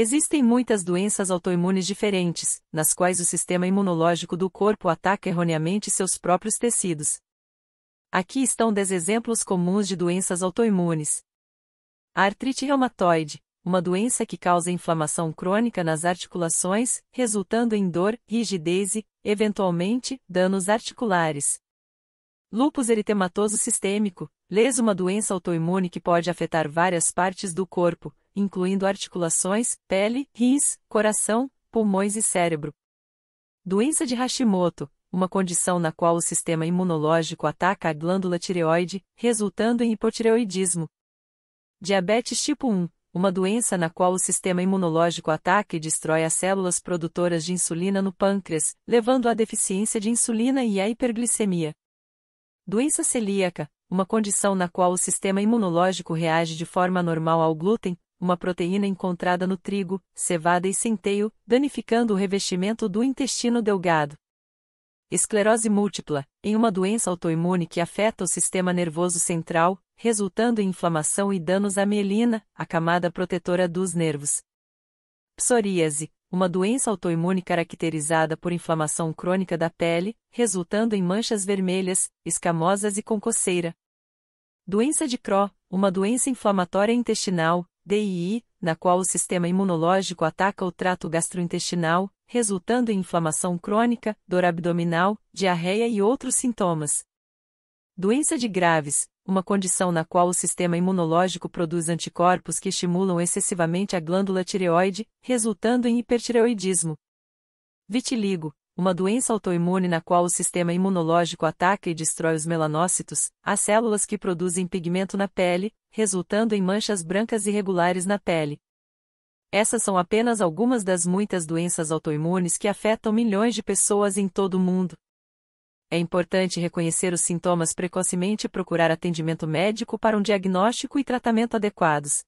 Existem muitas doenças autoimunes diferentes, nas quais o sistema imunológico do corpo ataca erroneamente seus próprios tecidos. Aqui estão 10 exemplos comuns de doenças autoimunes. A artrite reumatoide, uma doença que causa inflamação crônica nas articulações, resultando em dor, rigidez e, eventualmente, danos articulares. Lúpus eritematoso sistêmico, lesa uma doença autoimune que pode afetar várias partes do corpo, incluindo articulações, pele, rins, coração, pulmões e cérebro. Doença de Hashimoto, uma condição na qual o sistema imunológico ataca a glândula tireoide, resultando em hipotireoidismo. Diabetes tipo 1, uma doença na qual o sistema imunológico ataca e destrói as células produtoras de insulina no pâncreas, levando à deficiência de insulina e à hiperglicemia. Doença celíaca, uma condição na qual o sistema imunológico reage de forma normal ao glúten, uma proteína encontrada no trigo, cevada e centeio, danificando o revestimento do intestino delgado. Esclerose múltipla, em uma doença autoimune que afeta o sistema nervoso central, resultando em inflamação e danos à mielina, a camada protetora dos nervos. Psoríase, uma doença autoimune caracterizada por inflamação crônica da pele, resultando em manchas vermelhas, escamosas e com coceira. Doença de Crohn, uma doença inflamatória intestinal, DII, na qual o sistema imunológico ataca o trato gastrointestinal, resultando em inflamação crônica, dor abdominal, diarreia e outros sintomas. Doença de Graves, uma condição na qual o sistema imunológico produz anticorpos que estimulam excessivamente a glândula tireoide, resultando em hipertireoidismo. Vitiligo, uma doença autoimune na qual o sistema imunológico ataca e destrói os melanócitos, as células que produzem pigmento na pele, resultando em manchas brancas irregulares na pele. Essas são apenas algumas das muitas doenças autoimunes que afetam milhões de pessoas em todo o mundo. É importante reconhecer os sintomas precocemente e procurar atendimento médico para um diagnóstico e tratamento adequados.